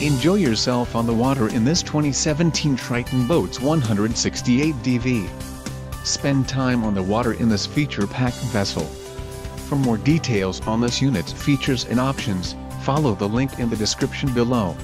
Enjoy yourself on the water in this 2017 Triton Boats 168 DV. Spend time on the water in this feature-packed vessel. For more details on this unit's features and options, follow the link in the description below.